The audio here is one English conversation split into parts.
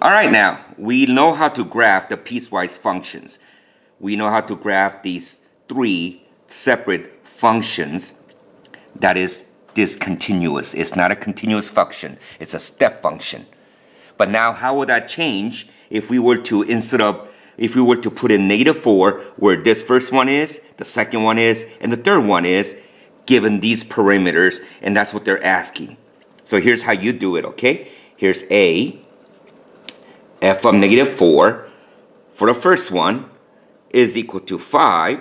All right, now, we know how to graph the piecewise functions. We know how to graph these three separate functions that is discontinuous. It's not a continuous function. It's a step function. But now how would that change if we were to, instead of, if we were to put in negative 4 where this first one is, the second one is, and the third one is, given these parameters, and that's what they're asking. So here's how you do it, okay? Here's A, f of negative 4 for the first one is equal to 5.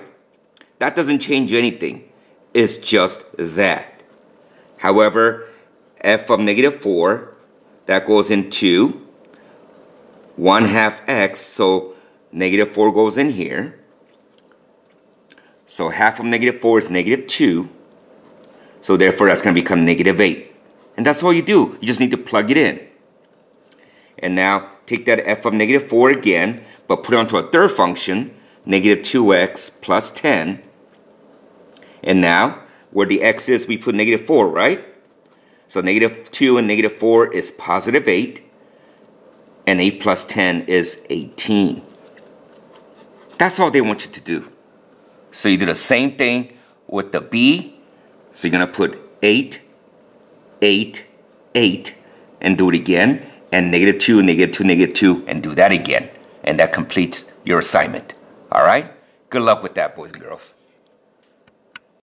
That doesn't change anything. It's just that. However, f of negative 4, that goes into 1 half x, so negative 4 goes in here. So half of negative 4 is negative 2. So therefore that's going to become negative 8. And that's all you do. You just need to plug it in. And now take that f of negative 4 again, but put it onto a third function, negative 2x plus 10. And now, where the x is, we put negative 4, right? So negative 2 and negative 4 is positive 8. And 8 plus 10 is 18. That's all they want you to do. So you do the same thing with the b. So you're going to put 8, 8, 8, and do it again and negative 2, negative 2, negative 2, and do that again. And that completes your assignment. All right? Good luck with that, boys and girls.